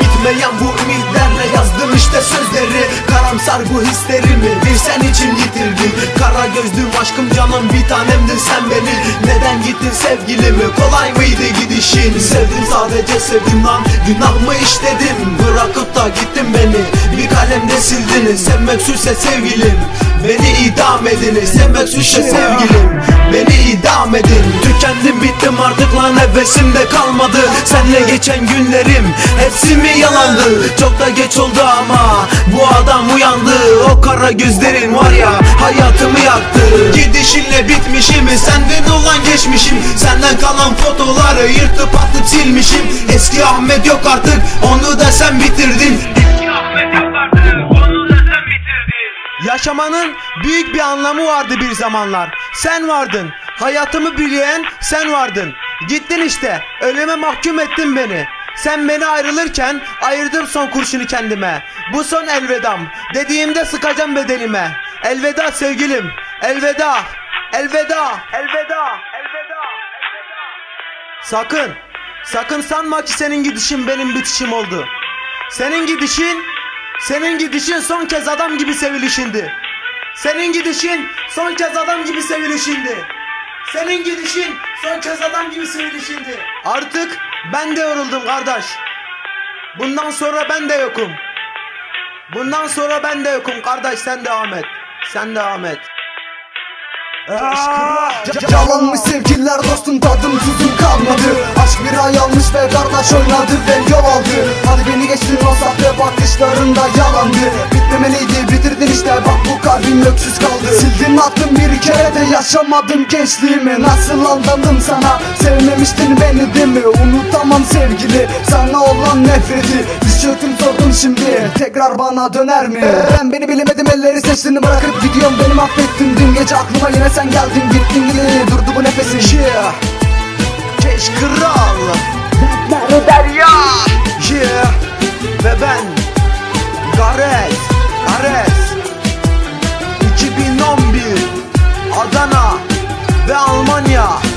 bitmeyen bu ümitlerle yazdım işte sözleri. Karamsar bu hislerimi bir sen için yitirdim. Kara gözlüm aşkım canım bir tanemdin sen beni Neden gittin sevgilimi kolay mıydı gidişin? Sevdim sadece sevdim lan. Günah mı işledim? Bırakıp da gittin beni. Bir kalemde sildiniz. Sevmek suçsa sevgilim. Beni idam ediniz. Sevmek suçsa sevgilim. Beni artık lan hevesim de kalmadı Senle geçen günlerim. Hepsi mi yalandı? Çok da geç oldu ama bu adam uyandı. O kara gözlerin var ya hayatımı yaktı. Gidişinle bitmişim senden olan geçmişim. Senden kalan fotoları yırtıp atıp silmişim. Eski Ahmet yok artık onu da sen bitirdin. Eski Ahmet yok artık onu da sen bitirdin. Yaşamanın büyük bir anlamı vardı bir zamanlar. Sen vardın. Hayatımı büyüleyen sen vardın. Gittin işte. Ölüme mahkum ettin beni. Sen beni ayrılırken ayırdım son kurşunu kendime. Bu son elvedam. Dediğimde sıkacağım bedenime. Elveda sevgilim. Elveda. Elveda. Elveda. Elveda. Sakın. Sakın sanma ki senin gidişin benim bitişim oldu. Senin gidişin, senin gidişin son kez adam gibi sevilişindi. Senin gidişin son kez adam gibi sevilişindi. Senin gidişin son kez adam gibi sevilişindi. Artık ben de yoruldum kardeş. Bundan sonra ben de yokum. Bundan sonra ben de yokum kardeş sen devam et. Sen devam et. Yalanmış sevgililer dostum tadım tuzum kalmadı Aşk bir ay almış ve kardeş oynadı ve yol aldı Hadi beni geçtin o sahte bakışlarında yalandı Bitmemeliydi bitirdin işte bak bu kalbim öksüz kaldı. Sildin attın bir kere de yaşamadım gençliğimi. Nasıl aldandım sana? Sevmemiştin beni değil mi? Unutamam sevgili. Sana olan nefreti. Diz çöktüm sordum şimdi. Tekrar bana döner mi? Ben beni bilemedim elleri seçtin bırakıp gidiyorum. Beni affettin Dün gece aklıma yine sen geldin. Gittin yine durdu bu nefesin. Yeah. Keş kral. Derya ve Almanya.